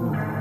mm you.